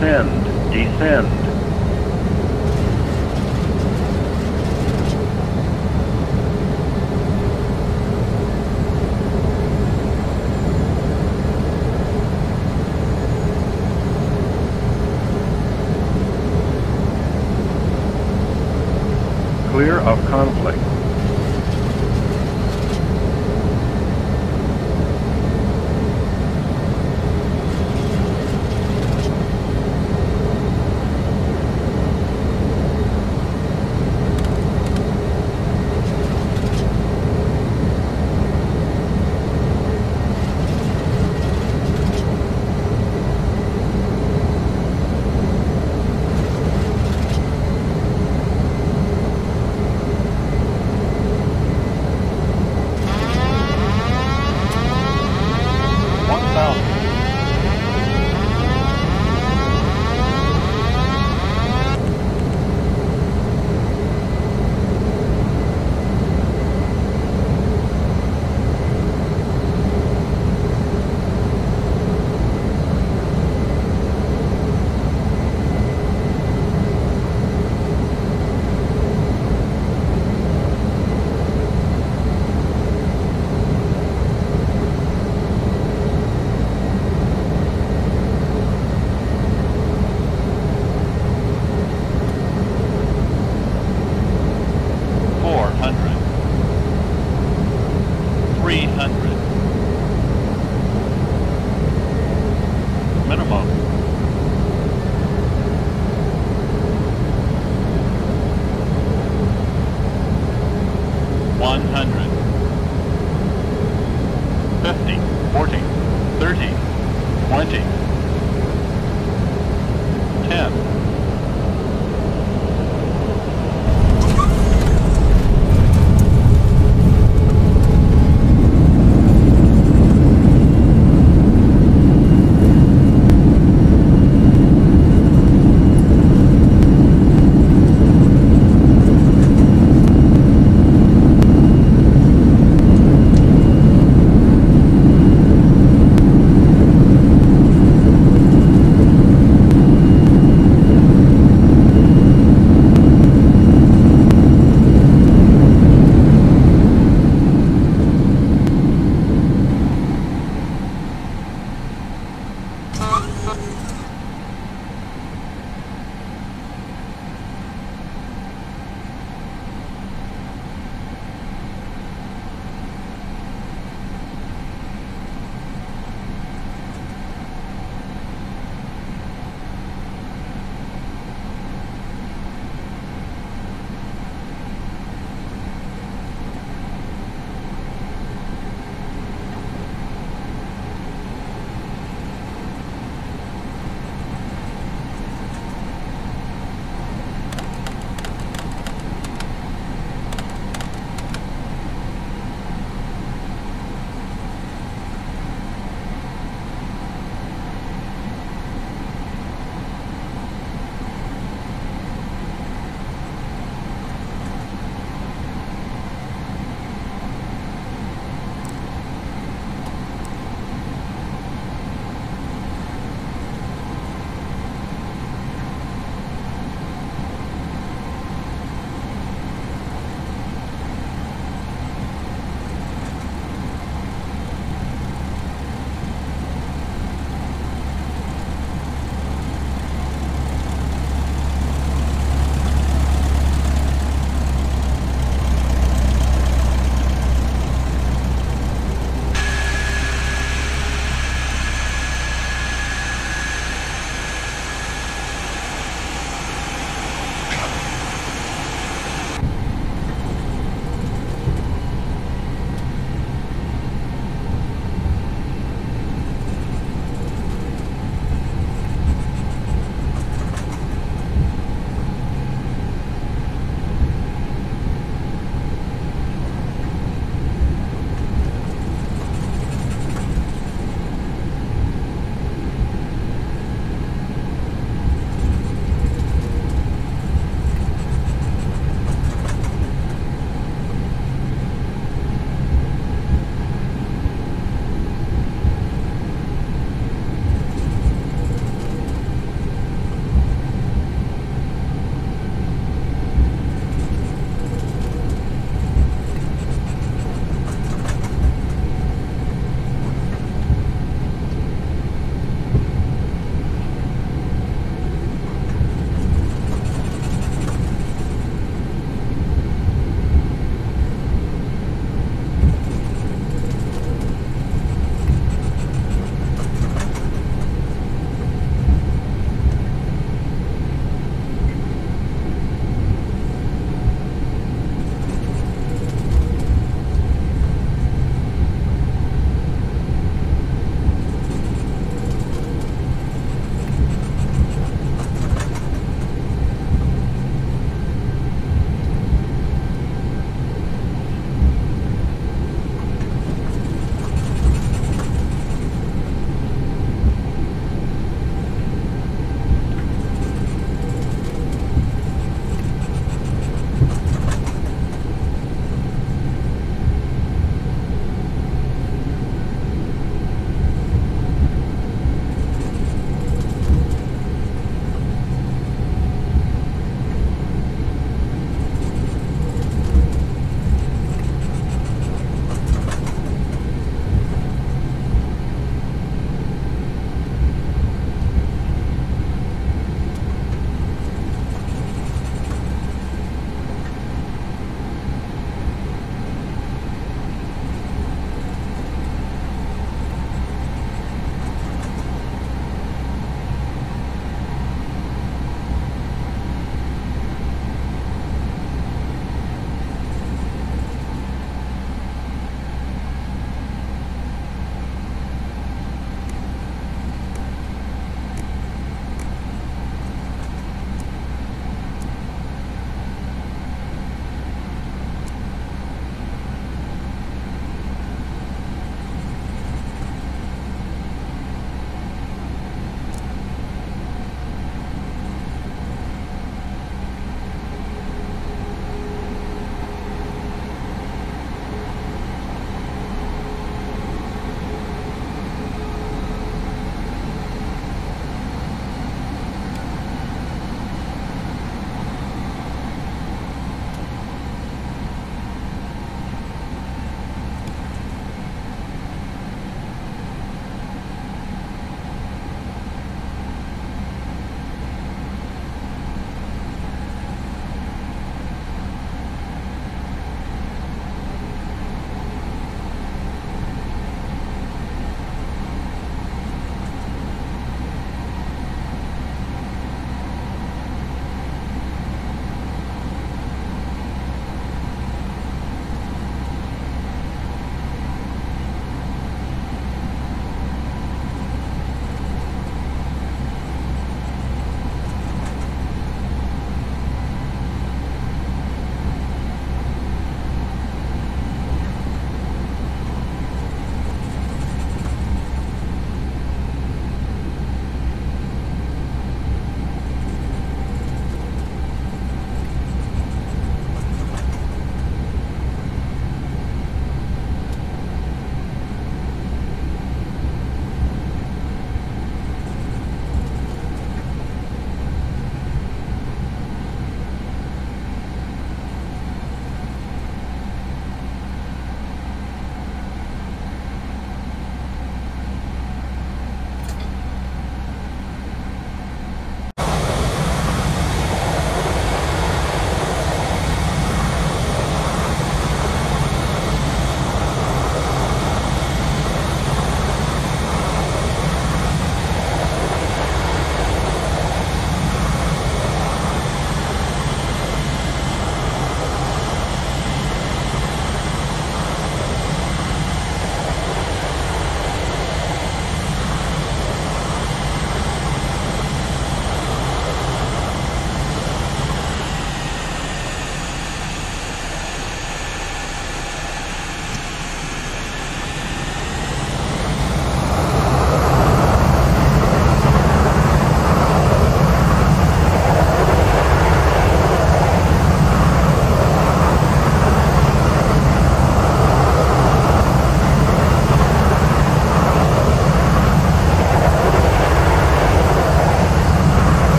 Descend, descend.